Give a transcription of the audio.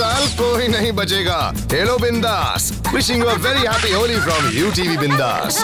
साल कोई नहीं बचेगा। Hello Bindass. Wishing you a very happy Holi from U TV Bindass.